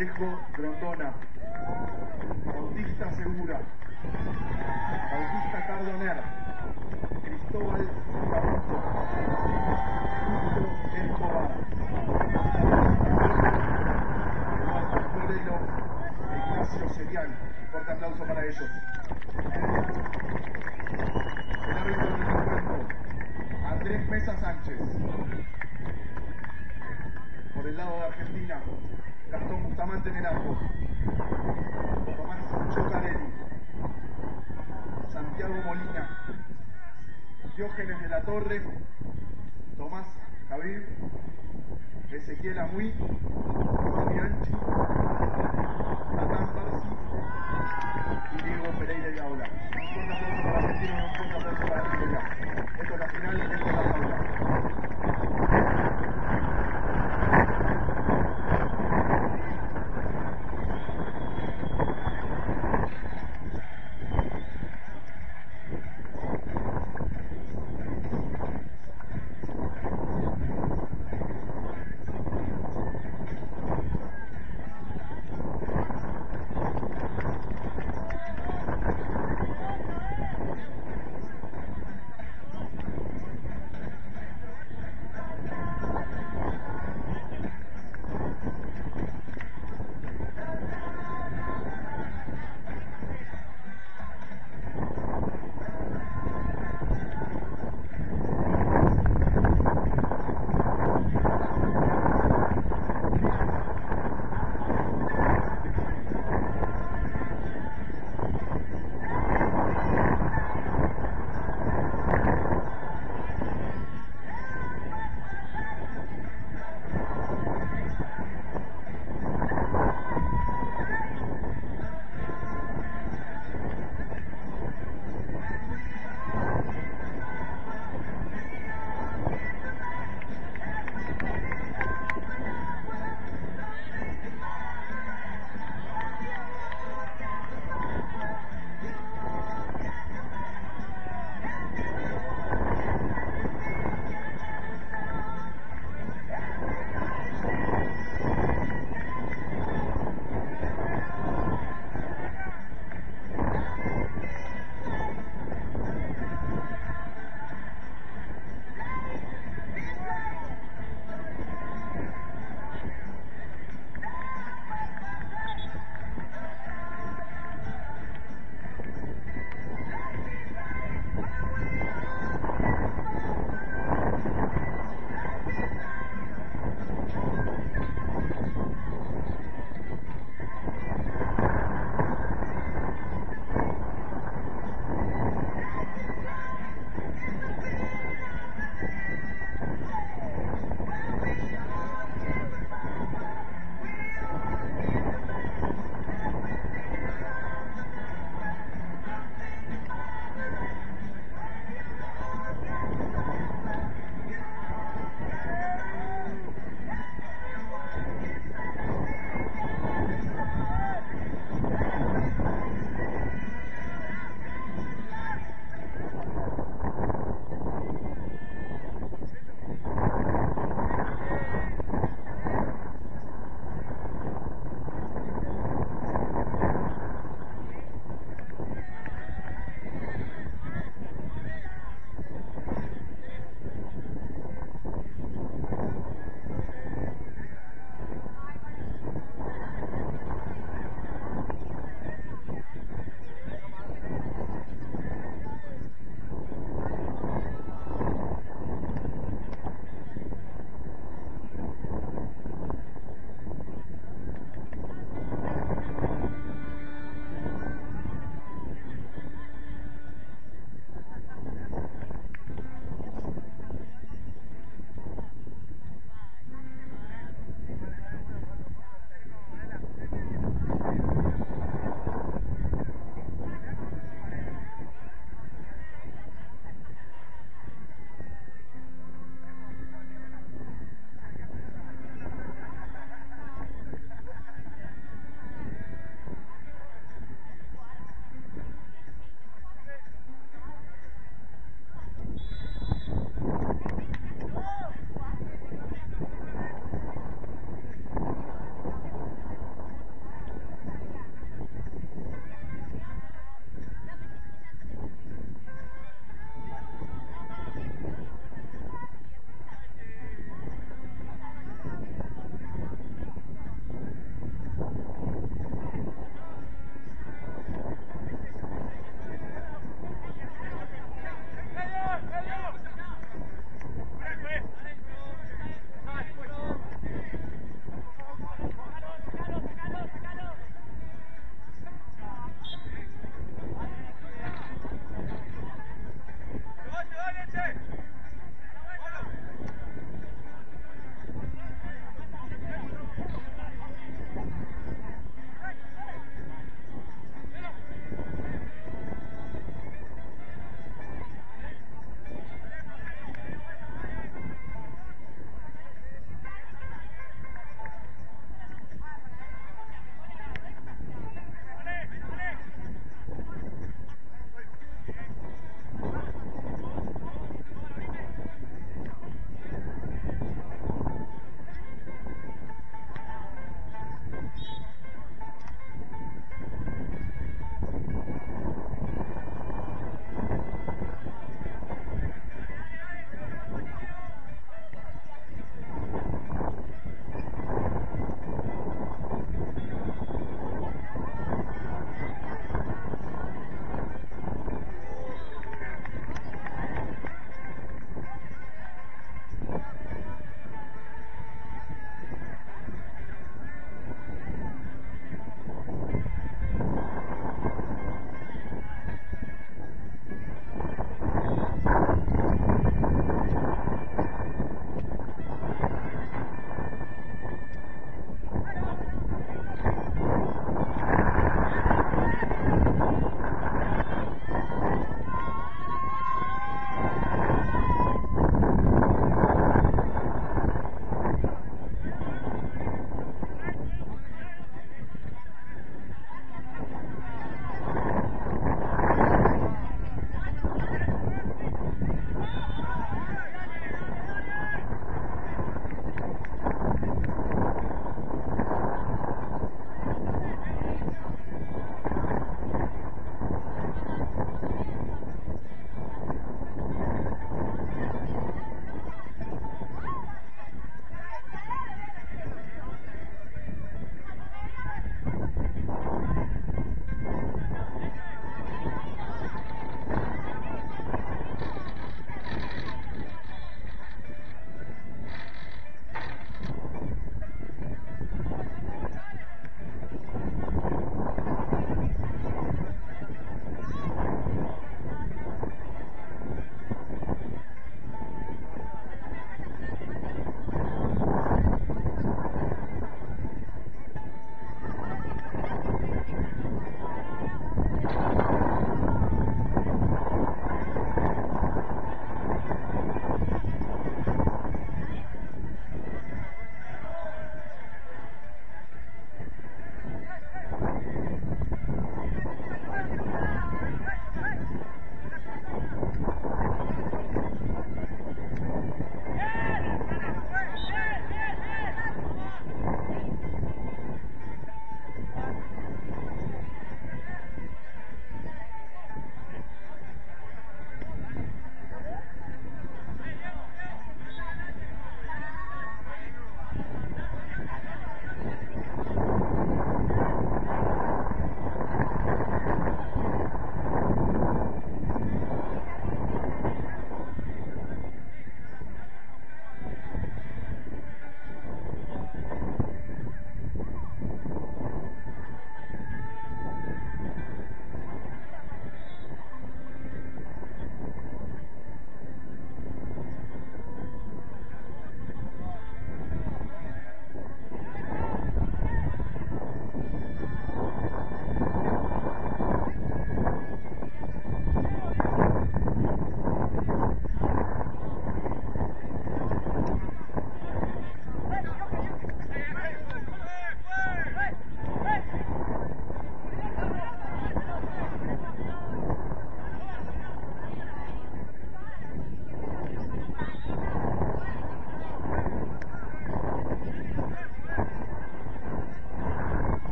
Alejo Grondona, la Torre, Tomás Javier, Ezequiel Amuy, Juan Bianchi, Natán y Diego Pereira de Aula. Un fuerte aplauso para Argentina, un fuerte aplauso para Argentina. Esto es la final del